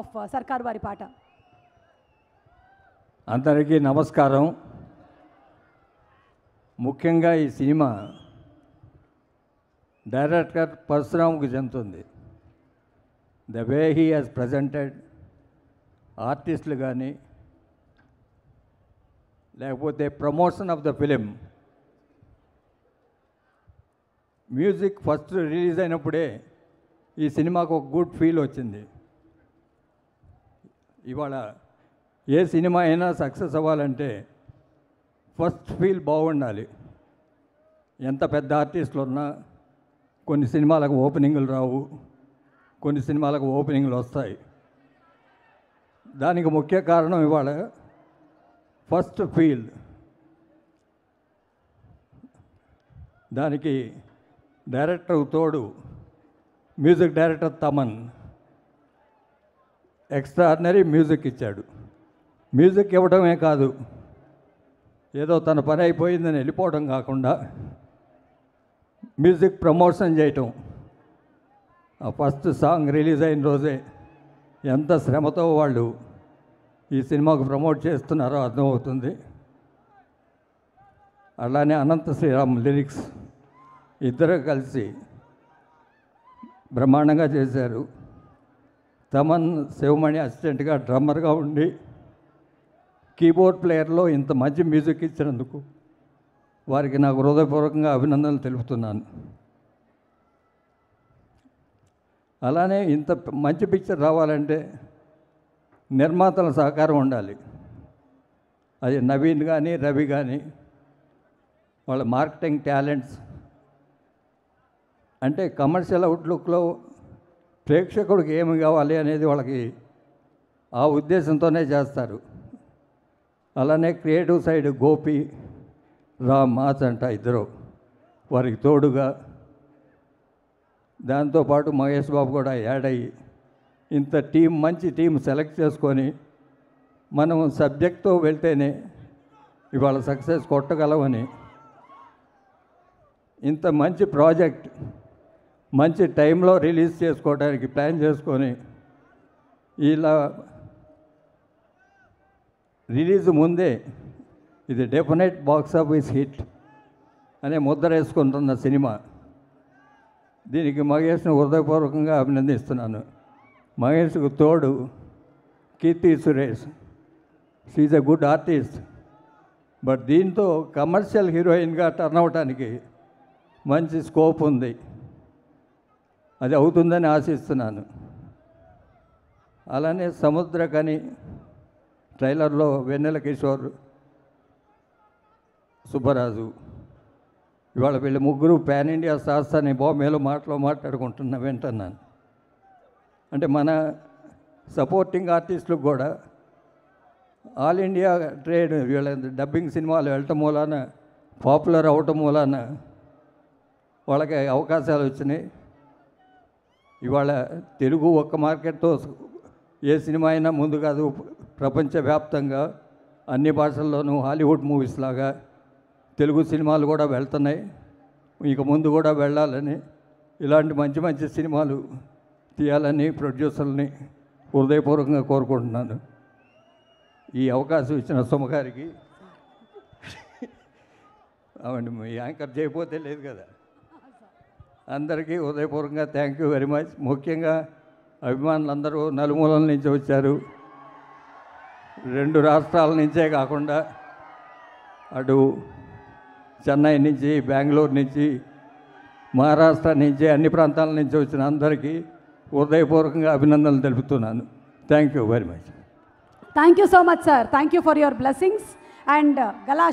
Of సర్కార్ వారి పాట అందరికీ నమస్కారం. ముఖ్యంగా ఈ సినిమా డైరెక్టర్ పరశురాముకు చెందుతుంది. The way he has presented ఆర్టిస్టులు కానీ లేకపోతే promotion of the film music first release అయినప్పుడే ఈ సినిమాకు ఒక గుడ్ ఫీల్ వచ్చింది. ఇవాళ ఏ సినిమా అయినా సక్సెస్ అవ్వాలంటే ఫస్ట్ ఫీల్ బాగుండాలి. ఎంత పెద్ద ఆర్టిస్టులు ఉన్నా కొన్ని సినిమాలకు ఓపెనింగ్లు రావు కొన్ని సినిమాలకు ఓపెనింగ్లు వస్తాయి. దానికి ముఖ్య కారణం ఇవాళ ఫస్ట్ ఫీల్. దానికి డైరెక్టర్ తోడు music director Thaman. Extraordinary music ఇచ్చాడు. మ్యూజిక్ ఇవ్వడమే కాదు ఏదో తన పని అయిపోయిందని వెళ్ళిపోవడం కాకుండా మ్యూజిక్ ప్రమోషన్ చేయటం. ఆ ఫస్ట్ సాంగ్ రిలీజ్ అయిన రోజే ఎంత శ్రమతో వాళ్ళు ఈ సినిమాకు ప్రమోట్ చేస్తున్నారో అర్థమవుతుంది. అలానే అనంత శ్రీరామ్ లిరిక్స్ ఇద్దరు కలిసి బ్రహ్మాండంగా చేశారు. తమన్ శివమణి అసిస్టెంట్గా డ్రమ్మర్గా ఉండి కీబోర్డ్ ప్లేయర్లో ఇంత మంచి మ్యూజిక్ ఇచ్చినందుకు వారికి నాకు హృదయపూర్వకంగా అభినందనలు తెలుపుతున్నాను. అలానే ఇంత మంచి పిక్చర్ రావాలంటే నిర్మాతల సహకారం ఉండాలి. అది నవీన్ కానీ రవి కానీ వాళ్ళ మార్కెటింగ్ టాలెంట్స్. అంటే కమర్షియల్ అవుట్లుక్లో ప్రేక్షకుడికి ఏమి కావాలి అనేది వాళ్ళకి ఆ ఉద్దేశంతోనే చేస్తారు. అలానే క్రియేటివ్ సైడ్ గోపి రామ్ మాచ్ అంట ఇద్దరు. వారికి తోడుగా దాంతోపాటు మహేష్ బాబు కూడా యాడ్ అయ్యి ఇంత టీం మంచి టీం సెలెక్ట్ చేసుకొని మనం సబ్జెక్ట్తో వెళ్తేనే ఇవాళ సక్సెస్ కొట్టగలమని ఇంత మంచి ప్రాజెక్ట్ మంచి టైంలో రిలీజ్ చేసుకోవడానికి ప్లాన్ చేసుకొని ఇలా రిలీజ్ ముందే ఇది డెఫినెట్ బాక్స్ ఆఫీస్ హిట్ అనే ముద్ర వేసుకుంటున్న సినిమా. దీనికి మహేష్ను హృదయపూర్వకంగా అభినందిస్తున్నాను. మహేష్కు తోడు Keerthy Suresh. She's a good artist but దీంతో కమర్షియల్ హీరోయిన్గా టర్న్ అవ్వటానికి మంచి స్కోప్ ఉంది. అది అవుతుందని ఆశిస్తున్నాను. అలానే సముద్రకని ట్రైలర్లో వెన్నెల కిషోర్ సుబ్బరాజు ఇవాళ వీళ్ళు ముగ్గురు పాన్ ఇండియా స్టార్స్ అని బాంబేలో మాటలో మాట్లాడుకుంటున్నా వింటున్నాను. అంటే మన సపోర్టింగ్ ఆర్టిస్టులకు కూడా ఆల్ ఇండియా ట్రేడ్ వీళ్ళ డబ్బింగ్ సినిమాలు వెళ్ళటం మూలాన పాపులర్ అవటం మూలాన వాళ్ళకి అవకాశాలు వచ్చినాయి. ఇవాళ తెలుగు ఒక్క మార్కెట్తో ఏ సినిమా అయినా ముందు కాదు ప్రపంచవ్యాప్తంగా అన్ని భాషల్లోనూ హాలీవుడ్ మూవీస్ లాగా తెలుగు సినిమాలు కూడా వెళ్తున్నాయి. ఇక ముందు కూడా వెళ్ళాలని ఇలాంటి మంచి మంచి సినిమాలు తీయాలని ప్రొడ్యూసర్ని హృదయపూర్వకంగా కోరుకుంటున్నాను. ఈ అవకాశం ఇచ్చిన సుమగారికి అవండి మీ యాంకర్ చేయకపోతే లేదు కదా. అందరికీ హృదయపూర్వకంగా థ్యాంక్ యూ వెరీ మచ్ ముఖ్యంగా అభిమానులందరూ నలుమూలల నుంచి వచ్చారు. రెండు రాష్ట్రాల నుంచే కాకుండా అటు చెన్నై నుంచి బెంగళూరు నుంచి మహారాష్ట్ర నుంచి అన్ని ప్రాంతాల నుంచి వచ్చిన అందరికీ హృదయపూర్వకంగా అభినందనలు తెలుపుతున్నాను. Thank you very much thank you so much sir thank you for your blessings and Galla